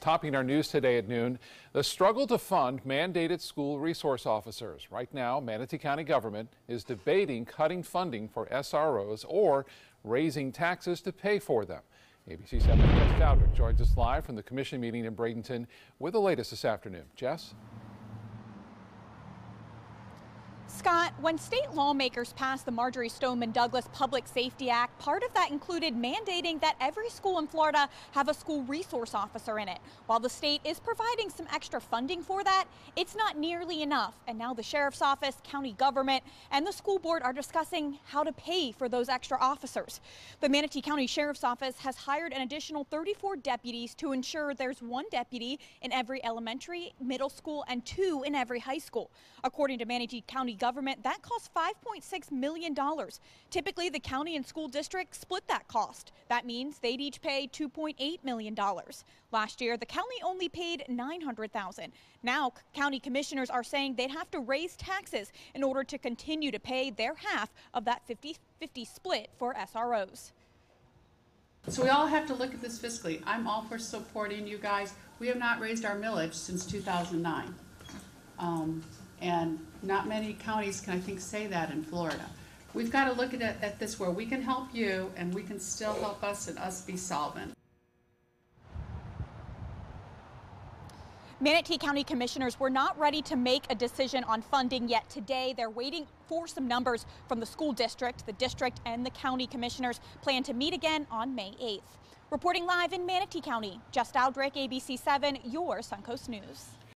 Topping our news today at noon, the struggle to fund mandated school resource officers. Right now, Manatee County government is debating cutting funding for SROs or raising taxes to pay for them. ABC 7's Jess Dowdrick joins us live from the commission meeting in Bradenton with the latest this afternoon. Jess? Scott, when state lawmakers passed the Marjory Stoneman Douglas Public Safety Act, part of that included mandating that every school in Florida have a school resource officer in it. While the state is providing some extra funding for that, it's not nearly enough. And now the sheriff's office, county government, and the school board are discussing how to pay for those extra officers. The Manatee County Sheriff's Office has hired an additional 34 deputies to ensure there's one deputy in every elementary, middle school, and two in every high school. According to Manatee County government, government, that costs $5.6 million. Typically, the county and school district split that cost. That means they'd each pay $2.8 million. Last year, the county only paid 900,000. Now, county commissioners are saying they'd have to raise taxes in order to continue to pay their half of that 50 50 split for SROs. So we all have to look at this fiscally. I'm all for supporting you guys. We have not raised our millage since 2009. Um, and not many counties can, I think, say that in Florida. We've got to look at, it, at this where we can help you and we can still help us and us be solvent. Manatee County commissioners were not ready to make a decision on funding yet today. They're waiting for some numbers from the school district. The district and the county commissioners plan to meet again on May 8th. Reporting live in Manatee County, Jess Aldrich, ABC 7, your Suncoast News.